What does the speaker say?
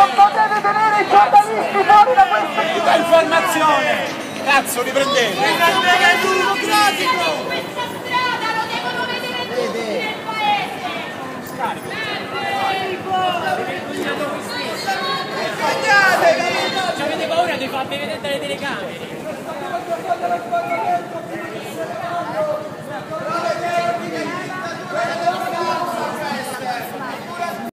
Non potete tenere i giornalisti fuori da questo... tutta informazione! Cazzo, riprendete! È democratico! Questa strada lo devono vedere tutti nel paese! Sbagliatevi! Ci avete paura di farvi vedere dalle telecamere?